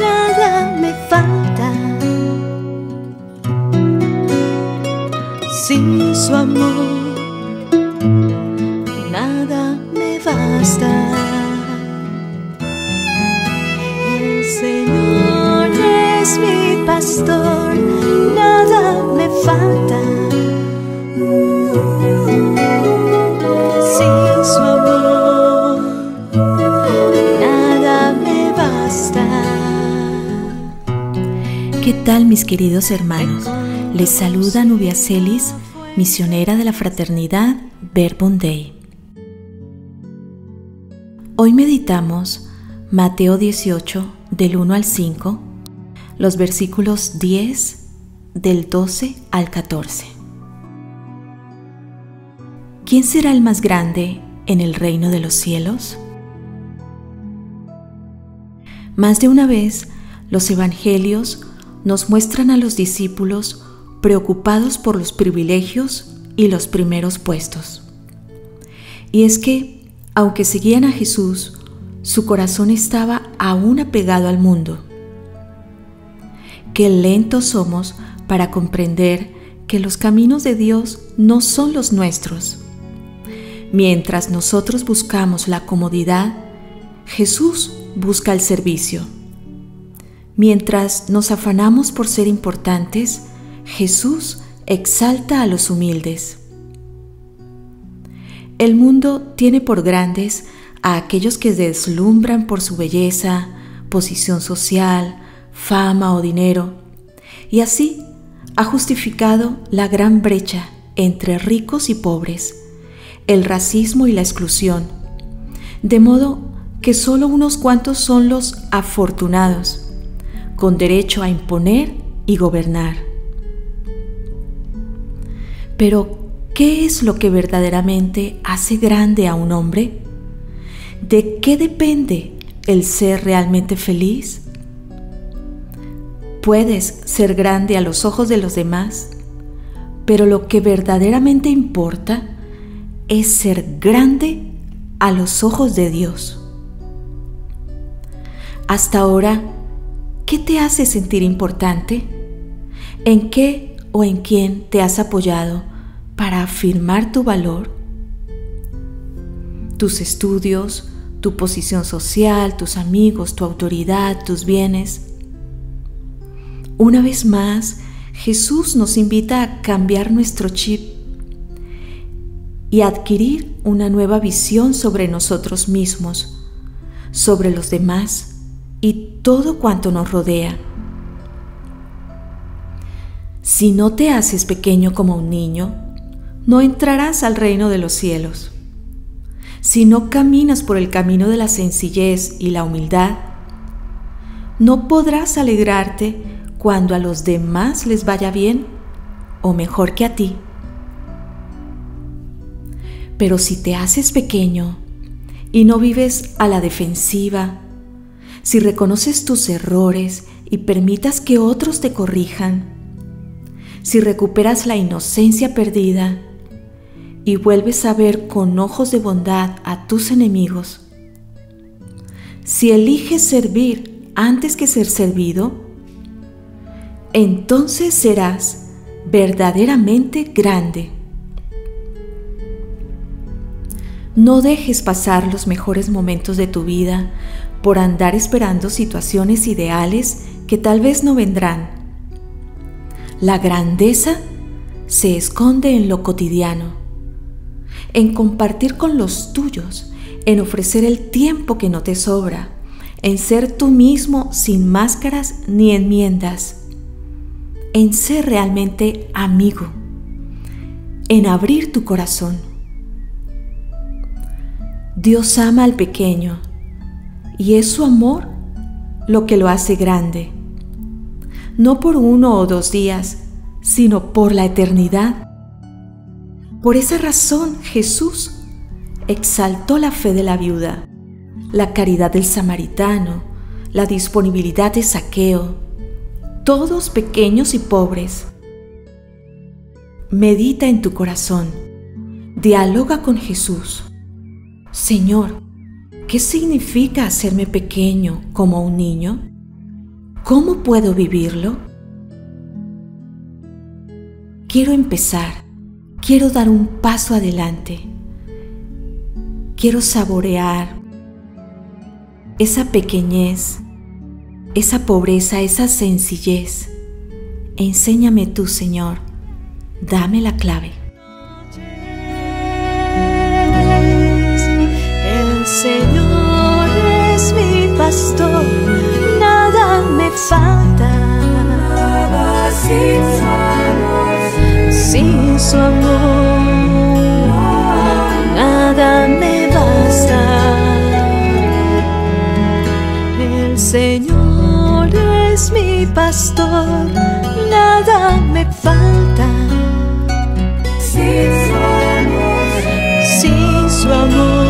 Nada me falta. Sin su amor, ¿Qué tal mis queridos hermanos? Les saluda Nubia Celis, misionera de la fraternidad Verbum Dei. Hoy meditamos Mateo 18 del 1 al 5, los versículos 10 del 12 al 14. ¿Quién será el más grande en el reino de los cielos? Más de una vez, los evangelios nos muestran a los discípulos preocupados por los privilegios y los primeros puestos. Y es que, aunque seguían a Jesús, su corazón estaba aún apegado al mundo. Qué lentos somos para comprender que los caminos de Dios no son los nuestros. Mientras nosotros buscamos la comodidad, Jesús busca el servicio. Mientras nos afanamos por ser importantes, Jesús exalta a los humildes. El mundo tiene por grandes a aquellos que deslumbran por su belleza, posición social, fama o dinero, y así ha justificado la gran brecha entre ricos y pobres, el racismo y la exclusión, de modo que solo unos cuantos son los afortunados, con derecho a imponer y gobernar. Pero, ¿qué es lo que verdaderamente hace grande a un hombre? ¿De qué depende el ser realmente feliz? Puedes ser grande a los ojos de los demás, pero lo que verdaderamente importa es ser grande a los ojos de Dios. Hasta ahora, ¿qué te hace sentir importante? ¿En qué o en quién te has apoyado para afirmar tu valor? Tus estudios, tu posición social, tus amigos, tu autoridad, tus bienes. Una vez más, Jesús nos invita a cambiar nuestro chip y adquirir una nueva visión sobre nosotros mismos, sobre los demás y todo cuanto nos rodea. Si no te haces pequeño como un niño, no entrarás al reino de los cielos. Si no caminas por el camino de la sencillez y la humildad, no podrás alegrarte cuando a los demás les vaya bien o mejor que a ti. Pero si te haces pequeño y no vives a la defensiva, si reconoces tus errores y permitas que otros te corrijan, si recuperas la inocencia perdida y vuelves a ver con ojos de bondad a tus enemigos, si eliges servir antes que ser servido, entonces serás verdaderamente grande. No dejes pasar los mejores momentos de tu vida por andar esperando situaciones ideales que tal vez no vendrán. La grandeza se esconde en lo cotidiano, en compartir con los tuyos, en ofrecer el tiempo que no te sobra, en ser tú mismo sin máscaras ni enmiendas, en ser realmente amigo, en abrir tu corazón. Dios ama al pequeño y es su amor lo que lo hace grande no por uno o dos días, sino por la eternidad. Por esa razón Jesús exaltó la fe de la viuda, la caridad del samaritano, la disponibilidad de saqueo, todos pequeños y pobres. Medita en tu corazón, dialoga con Jesús. Señor, ¿Qué significa hacerme pequeño como un niño? ¿Cómo puedo vivirlo? Quiero empezar, quiero dar un paso adelante, quiero saborear esa pequeñez, esa pobreza, esa sencillez. Enséñame tú, Señor, dame la clave. Señor es mi pastor, nada me falta. Sin su amor, sin su amor.